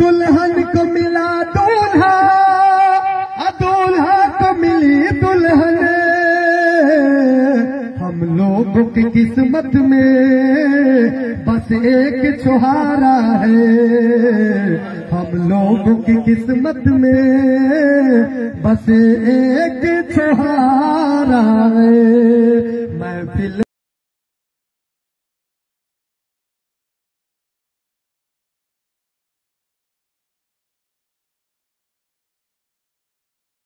दुल्हन को मिला दूल्हा दूल्हा को मिली दुल्हन। हम लोगों की किस्मत में बस एक छुहारा है। हम लोगों की किस्मत में बस एक छुहारा है।